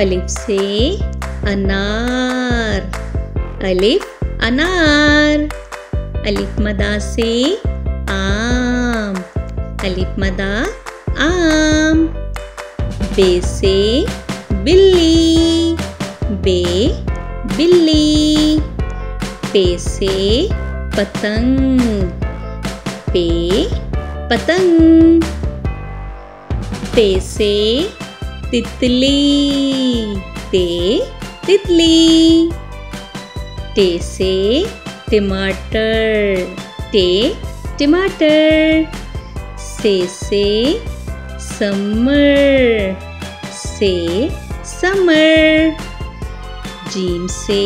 अलिफ से अनार अलिफ अनार अलिफ मदा से आम अलिफ मदा आम बे से बिल्ली बे बिल्ली पे से पतंग पे पतंग ते से तितली। ते तितली। टे से टमाटर। टे टमाटर। से से समर। से समर। जीम से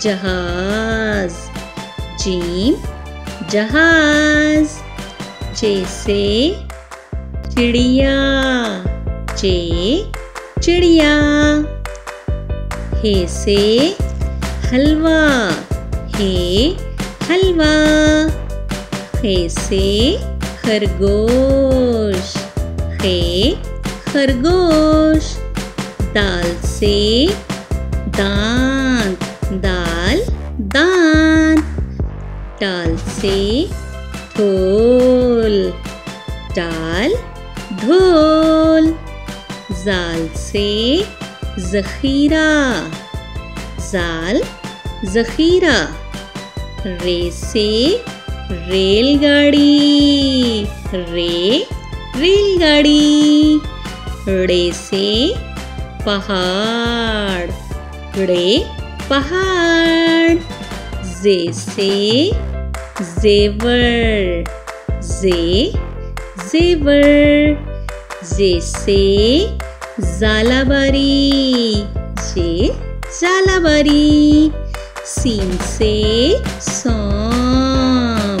जहाज़। जीम जहाज़। जैसे चिड़िया। चे चिड़िया हे से हलवा, हे हलवा हे से खरगोश, हे, खरगोश, दाल से दांत दाल दांत डाल से ढोल डाल ढोल। जाल से जखीरा। जाल जखीरा। रे से रेलगाड़ी। रे रेलगाड़ी। रे से पहाड़। रे पहाड़। जे से जेवर। जे जेवर। जे से जालाबारी। जे जालाबारी। सीन से सांप।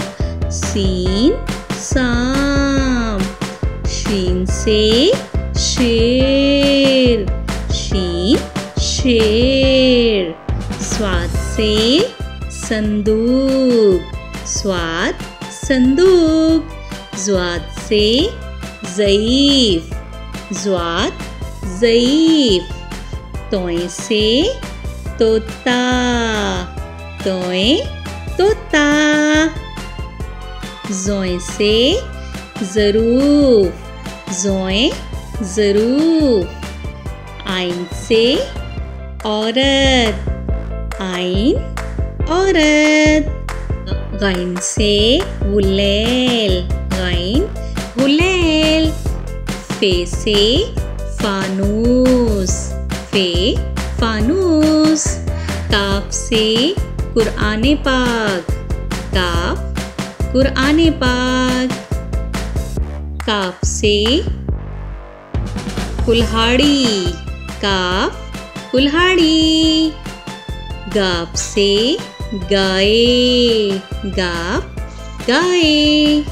सीन, सांप। शीन से शेर। शीन, शेर। स्वाद से संदूक। स्वाद, संदूक। ज्वाद से ज़ईफ ज्वाद ज़ईफ तोय से तोता। तोय तोता। जोय से ज़रूफ। जोए ज़रूफ। आइन से औरत। आइन औरत। गाइन से गुलेल। गाइन गुलेल। फे से फानूस। फे, फानूस। काफ से कुरआन पाक। काफ कुरआन पाक। काफ से, कुल्हाड़ी। काफ कुल्हाड़ी। गाप से, गाए। गाप, गाए।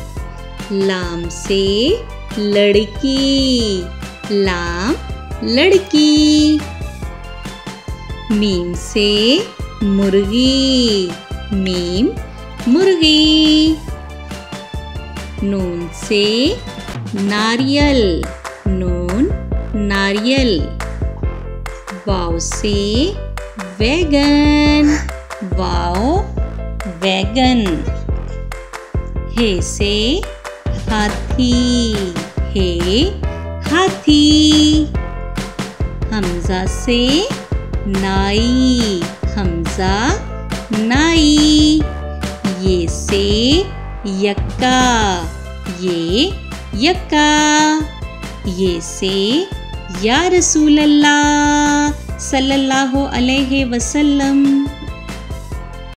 लाम से, लड़की। लाम लड़की। मीम से मुर्गी। मीम मुर्गी। नून से नारियल। नून नारियल। वाव से वैगन। वाव वैगन। हे से हाथी। हे हाथी हमजा से नाई, हमजा नाई। ये से यक्का, ये यक्का। ये से या रसूल अल्लाह सल्लल्लाहु अलैहि वसल्लम।